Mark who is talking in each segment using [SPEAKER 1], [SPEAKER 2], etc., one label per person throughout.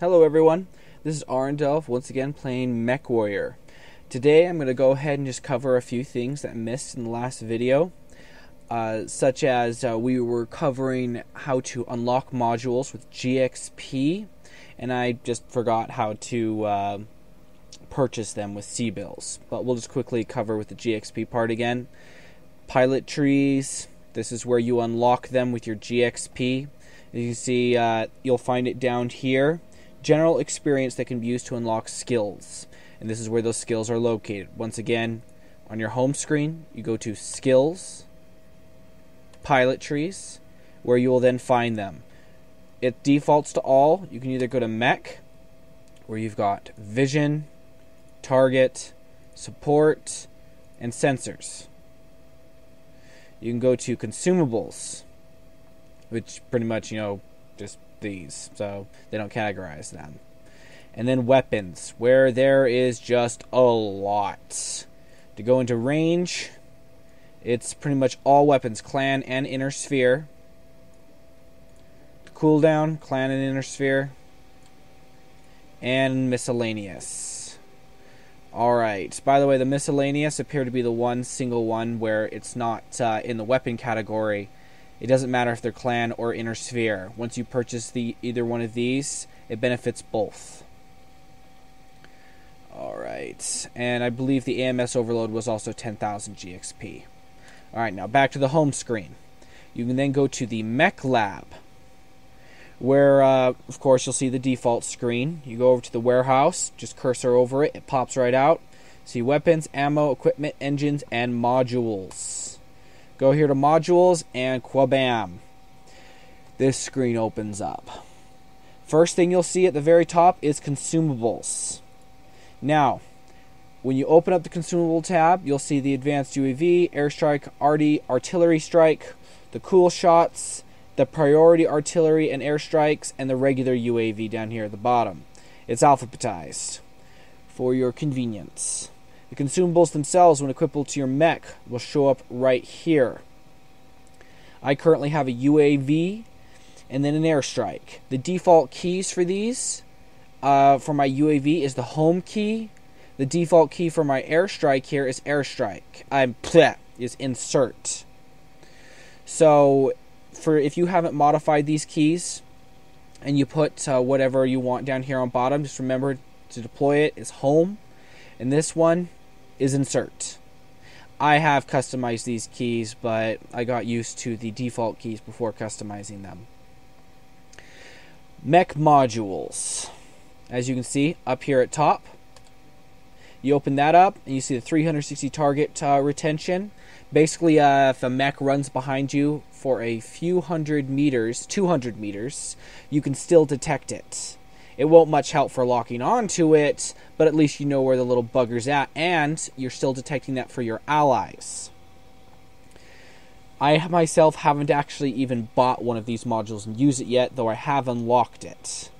[SPEAKER 1] Hello everyone, this is Arendelft once again playing MechWarrior. Today I'm going to go ahead and just cover a few things that I missed in the last video, uh, such as uh, we were covering how to unlock modules with GXP, and I just forgot how to uh, purchase them with C-bills. But we'll just quickly cover with the GXP part again. Pilot trees, this is where you unlock them with your GXP. As you can see, uh, you'll find it down here general experience that can be used to unlock skills. And this is where those skills are located. Once again, on your home screen, you go to Skills, Pilot Trees, where you will then find them. It defaults to all. You can either go to Mech, where you've got Vision, Target, Support, and Sensors. You can go to Consumables, which pretty much, you know, just these, so they don't categorize them. And then weapons, where there is just a lot. To go into range, it's pretty much all weapons, clan and inner sphere. Cooldown, clan and inner sphere. And miscellaneous. Alright, by the way, the miscellaneous appear to be the one single one where it's not uh, in the weapon category it doesn't matter if they're clan or inner sphere. Once you purchase the either one of these, it benefits both. Alright, and I believe the AMS overload was also 10,000 GXP. Alright, now back to the home screen. You can then go to the Mech Lab, where, uh, of course, you'll see the default screen. You go over to the warehouse, just cursor over it, it pops right out. See weapons, ammo, equipment, engines, and modules. Go here to modules and quabam. This screen opens up. First thing you'll see at the very top is consumables. Now, when you open up the consumable tab, you'll see the advanced UAV, airstrike, RD, artillery strike, the cool shots, the priority artillery and airstrikes, and the regular UAV down here at the bottom. It's alphabetized for your convenience. The consumables themselves, when equipable to your mech, will show up right here. I currently have a UAV and then an airstrike. The default keys for these uh, for my UAV is the home key. The default key for my airstrike here is airstrike. I'm bleh, is insert. So, for if you haven't modified these keys and you put uh, whatever you want down here on bottom, just remember to deploy it is home. And this one is insert. I have customized these keys, but I got used to the default keys before customizing them. Mech modules. As you can see up here at top, you open that up and you see the 360 target uh, retention. Basically, uh, if a mech runs behind you for a few hundred meters, 200 meters, you can still detect it. It won't much help for locking onto it, but at least you know where the little bugger's at, and you're still detecting that for your allies. I myself haven't actually even bought one of these modules and used it yet, though I have unlocked it.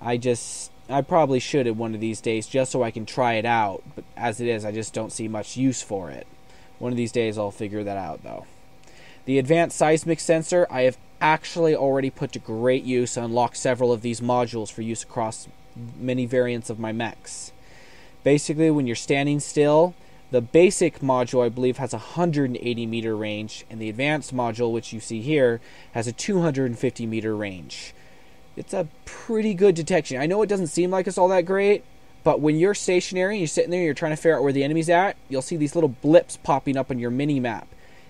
[SPEAKER 1] I just I probably should at one of these days just so I can try it out, but as it is, I just don't see much use for it. One of these days I'll figure that out though. The advanced seismic sensor I have actually already put to great use and unlock several of these modules for use across many variants of my mechs. Basically, when you're standing still, the basic module, I believe, has a 180 meter range, and the advanced module, which you see here, has a 250 meter range. It's a pretty good detection. I know it doesn't seem like it's all that great, but when you're stationary and you're sitting there you're trying to figure out where the enemy's at, you'll see these little blips popping up on your mini map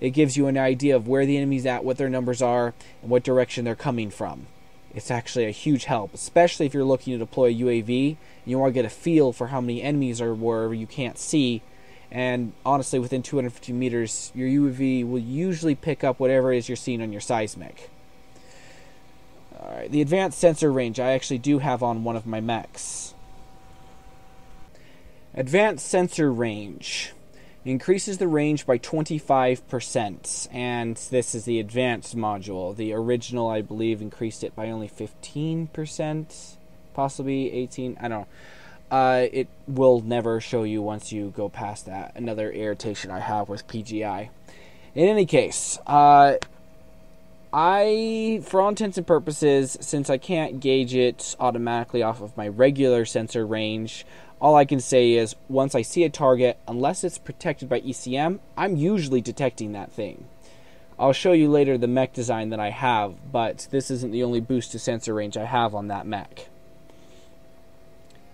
[SPEAKER 1] it gives you an idea of where the enemy's at, what their numbers are, and what direction they're coming from. It's actually a huge help, especially if you're looking to deploy a UAV and you want to get a feel for how many enemies are wherever you can't see. And honestly, within 250 meters, your UAV will usually pick up whatever it is you're seeing on your seismic. Alright, the advanced sensor range I actually do have on one of my mechs. Advanced sensor range increases the range by 25%, and this is the advanced module. The original, I believe, increased it by only 15%, possibly 18, I don't know. Uh, it will never show you once you go past that. Another irritation I have with PGI. In any case, uh, I, for all intents and purposes, since I can't gauge it automatically off of my regular sensor range, all I can say is once I see a target, unless it's protected by ECM, I'm usually detecting that thing. I'll show you later the mech design that I have, but this isn't the only boost to sensor range I have on that mech.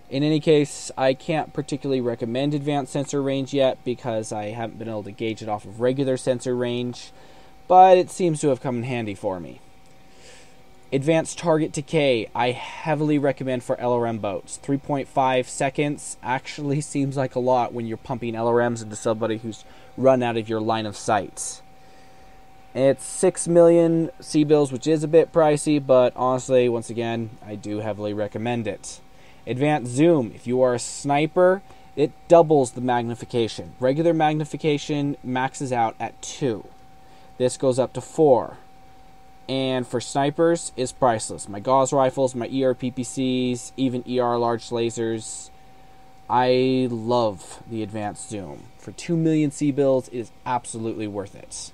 [SPEAKER 1] In any case, I can't particularly recommend advanced sensor range yet because I haven't been able to gauge it off of regular sensor range, but it seems to have come in handy for me. Advanced target decay, I heavily recommend for LRM boats. 3.5 seconds actually seems like a lot when you're pumping LRMs into somebody who's run out of your line of sight. It's 6 million C-bills, which is a bit pricey, but honestly, once again, I do heavily recommend it. Advanced zoom, if you are a sniper, it doubles the magnification. Regular magnification maxes out at 2. This goes up to 4. And for snipers, is priceless. My Gauss rifles, my ER PPCs, even ER large lasers. I love the advanced zoom. For 2 million C-bills, it is absolutely worth it.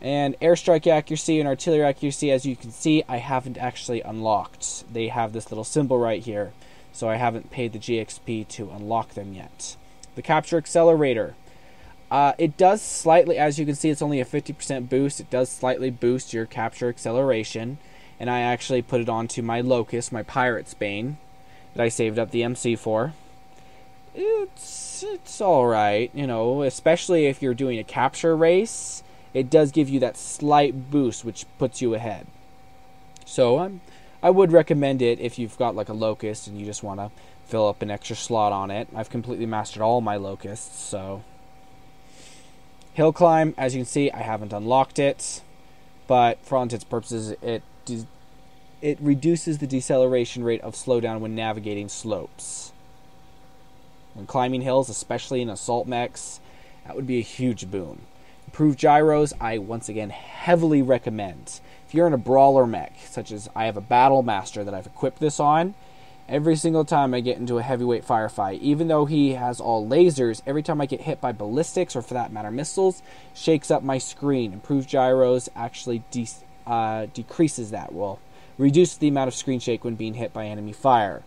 [SPEAKER 1] And airstrike accuracy and artillery accuracy, as you can see, I haven't actually unlocked. They have this little symbol right here, so I haven't paid the GXP to unlock them yet. The capture accelerator. Uh, it does slightly, as you can see, it's only a 50% boost. It does slightly boost your capture acceleration. And I actually put it onto my Locust, my Pirate's Bane, that I saved up the MC for. It's, it's alright, you know, especially if you're doing a capture race it does give you that slight boost, which puts you ahead. So um, I would recommend it if you've got like a locust and you just want to fill up an extra slot on it. I've completely mastered all my locusts, so. Hill climb, as you can see, I haven't unlocked it, but for all intents and purposes, it it reduces the deceleration rate of slowdown when navigating slopes. When climbing hills, especially in assault mechs, that would be a huge boon. Improved gyros, I once again heavily recommend. If you're in a brawler mech, such as I have a Battle Master that I've equipped this on, every single time I get into a heavyweight firefight, even though he has all lasers, every time I get hit by ballistics or for that matter missiles, shakes up my screen. Improved gyros actually de- uh, decreases that. Will reduce the amount of screen shake when being hit by enemy fire.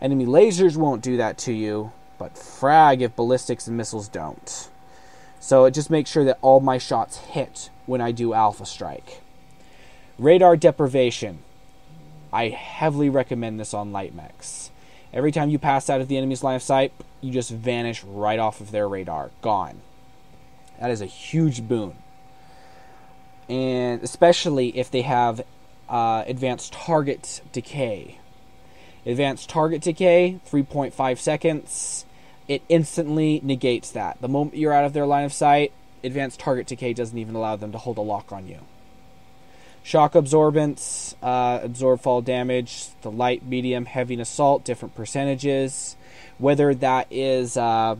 [SPEAKER 1] Enemy lasers won't do that to you, but frag if ballistics and missiles don't. So it just makes sure that all my shots hit when I do Alpha Strike. Radar deprivation. I heavily recommend this on light mechs. Every time you pass out of the enemy's line of sight, you just vanish right off of their radar. Gone. That is a huge boon. And especially if they have uh, advanced target decay. Advanced target decay, 3.5 seconds it instantly negates that. The moment you're out of their line of sight, advanced target decay doesn't even allow them to hold a lock on you. Shock absorbance, uh, absorb fall damage, the light, medium, heavy, and assault, different percentages. Whether that is uh,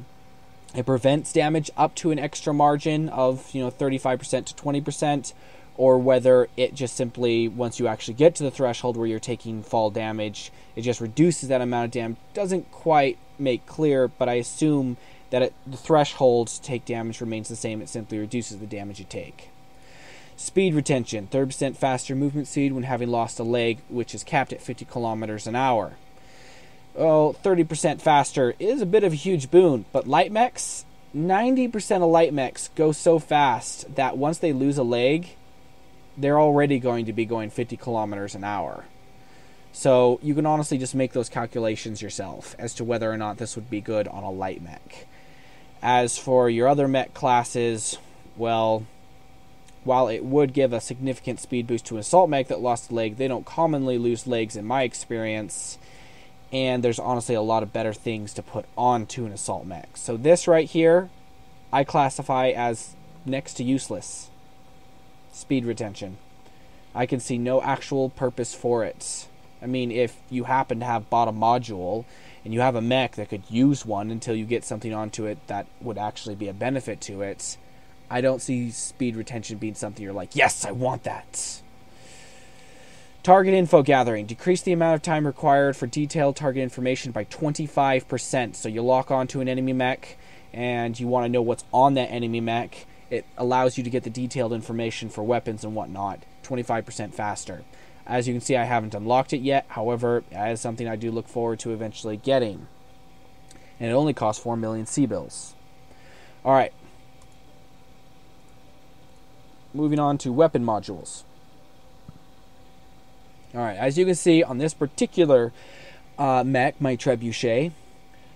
[SPEAKER 1] it prevents damage up to an extra margin of you know 35% to 20%, or whether it just simply once you actually get to the threshold where you're taking fall damage, it just reduces that amount of damage. Doesn't quite make clear, but I assume that it, the threshold to take damage remains the same. It simply reduces the damage you take. Speed retention 30% faster movement speed when having lost a leg, which is capped at 50 kilometers an hour. Oh, 30% faster is a bit of a huge boon, but light mechs, 90% of light mechs go so fast that once they lose a leg, they're already going to be going 50 kilometers an hour. So you can honestly just make those calculations yourself as to whether or not this would be good on a light mech. As for your other mech classes, well, while it would give a significant speed boost to an assault mech that lost a leg, they don't commonly lose legs in my experience. And there's honestly a lot of better things to put onto an assault mech. So this right here, I classify as next to useless. Speed retention. I can see no actual purpose for it. I mean, if you happen to have bought a module and you have a mech that could use one until you get something onto it that would actually be a benefit to it, I don't see speed retention being something you're like, yes, I want that. Target info gathering. Decrease the amount of time required for detailed target information by 25%. So you lock onto an enemy mech and you want to know what's on that enemy mech. It allows you to get the detailed information for weapons and whatnot 25% faster. As you can see, I haven't unlocked it yet. However, that is something I do look forward to eventually getting. And it only costs 4 million C-bills. Alright. Moving on to weapon modules. Alright, as you can see on this particular uh, mech, my trebuchet,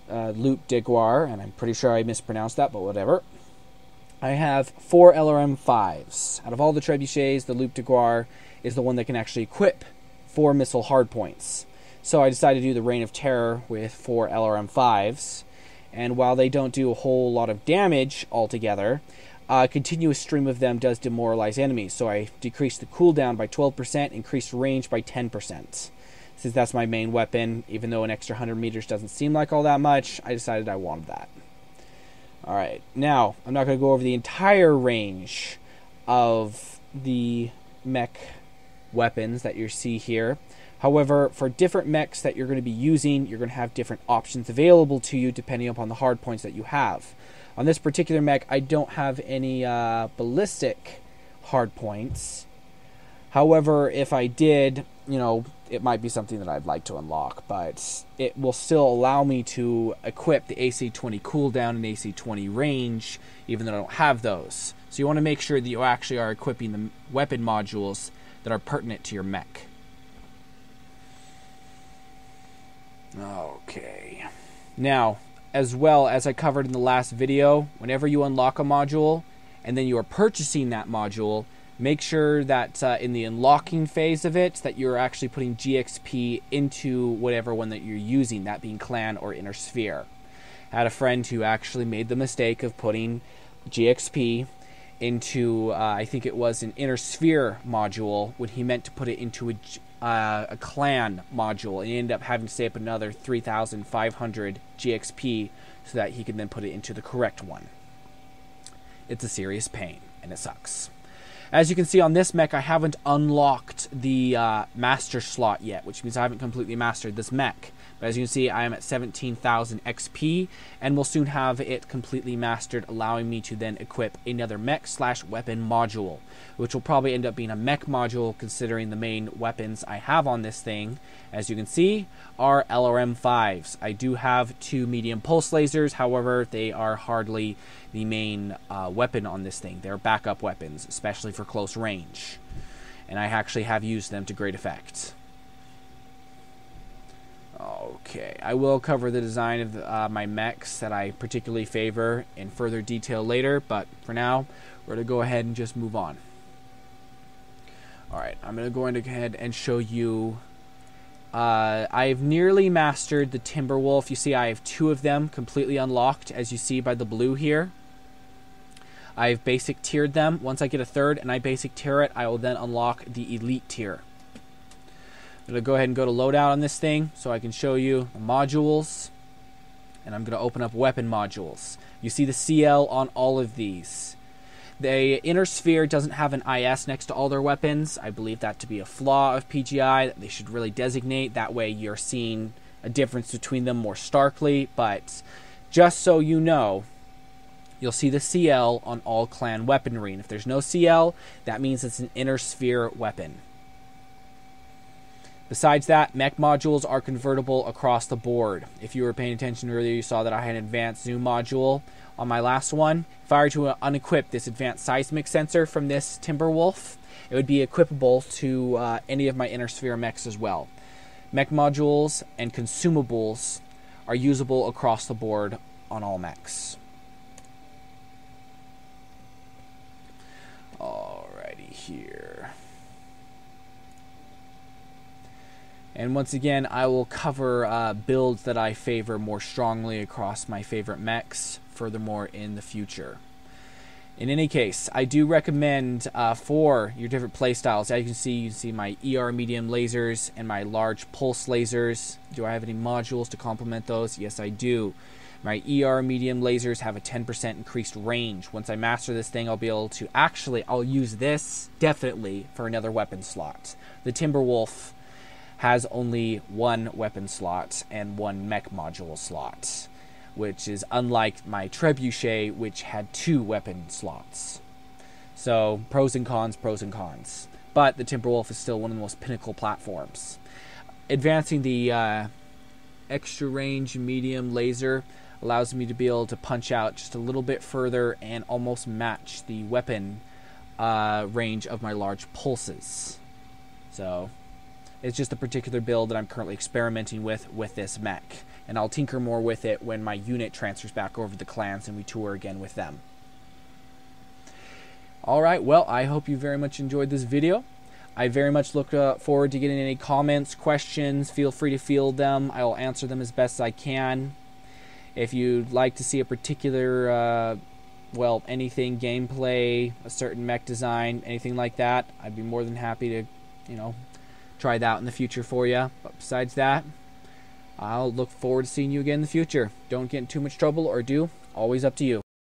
[SPEAKER 1] uh, Loup de Gauir, and I'm pretty sure I mispronounced that, but whatever. I have four LRM5s. Out of all the trebuchets, the Loup de Gauir is the one that can actually equip four missile hardpoints. So I decided to do the Reign of Terror with four LRM5s. And while they don't do a whole lot of damage altogether, a continuous stream of them does demoralize enemies. So I decreased the cooldown by 12%, increased range by 10%. Since that's my main weapon, even though an extra 100 meters doesn't seem like all that much, I decided I wanted that. Alright, now, I'm not going to go over the entire range of the mech weapons that you see here. However, for different mechs that you're going to be using, you're going to have different options available to you depending upon the hard points that you have. On this particular mech, I don't have any uh, ballistic hardpoints. However, if I did, you know, it might be something that I'd like to unlock, but it will still allow me to equip the AC20 cooldown and AC20 range, even though I don't have those. So you want to make sure that you actually are equipping the weapon modules that are pertinent to your mech. Okay. Now, as well as I covered in the last video, whenever you unlock a module and then you are purchasing that module, make sure that uh, in the unlocking phase of it that you're actually putting GXP into whatever one that you're using, that being clan or inner sphere. I had a friend who actually made the mistake of putting GXP into, uh, I think it was an inner sphere module when he meant to put it into a, uh, a clan module, and ended up having to save up another 3,500 GXP so that he could then put it into the correct one. It's a serious pain, and it sucks. As you can see on this mech, I haven't unlocked the uh, master slot yet, which means I haven't completely mastered this mech. But as you can see, I am at 17,000 XP, and will soon have it completely mastered, allowing me to then equip another mech slash weapon module, which will probably end up being a mech module considering the main weapons I have on this thing, as you can see, are LRM-5s. I do have two medium pulse lasers, however, they are hardly the main uh, weapon on this thing. They're backup weapons, especially for close range. And I actually have used them to great effect. Okay, I will cover the design of the, uh, my mechs that I particularly favor in further detail later, but for now, we're going to go ahead and just move on. Alright, I'm going to go ahead and show you. Uh, I've nearly mastered the Timberwolf. You see, I have two of them completely unlocked, as you see by the blue here. I've basic tiered them. Once I get a third and I basic tier it, I will then unlock the elite tier. I'm going to go ahead and go to loadout on this thing so I can show you modules. And I'm going to open up weapon modules. You see the CL on all of these. The inner sphere doesn't have an IS next to all their weapons. I believe that to be a flaw of PGI that they should really designate. That way you're seeing a difference between them more starkly. But just so you know, you'll see the CL on all clan weaponry. And if there's no CL, that means it's an inner sphere weapon. Besides that, mech modules are convertible across the board. If you were paying attention earlier, you saw that I had an advanced zoom module on my last one. If I were to unequip this advanced seismic sensor from this Timberwolf, it would be equipable to uh, any of my inner sphere mechs as well. Mech modules and consumables are usable across the board on all mechs. Alrighty here. And once again, I will cover uh, builds that I favor more strongly across my favorite mechs furthermore in the future. In any case, I do recommend uh, for your different playstyles. As you can see, you can see my ER medium lasers and my large pulse lasers. Do I have any modules to complement those? Yes, I do. My ER medium lasers have a 10% increased range. Once I master this thing, I'll be able to actually, I'll use this definitely for another weapon slot. The Timberwolf has only one weapon slot and one mech module slot, which is unlike my Trebuchet, which had two weapon slots. So, pros and cons, pros and cons. but the Timberwolf is still one of the most pinnacle platforms. Advancing the uh, extra range medium laser allows me to be able to punch out just a little bit further and almost match the weapon uh, range of my large pulses. So it's just a particular build that I'm currently experimenting with with this mech. And I'll tinker more with it when my unit transfers back over to the clans and we tour again with them. Alright, well, I hope you very much enjoyed this video. I very much look uh, forward to getting any comments, questions. Feel free to field them. I will answer them as best I can. If you'd like to see a particular, uh, well, anything gameplay, a certain mech design, anything like that, I'd be more than happy to, you know, try that in the future for you. But besides that, I'll look forward to seeing you again in the future. Don't get in too much trouble or do. Always up to you.